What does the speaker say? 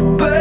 But.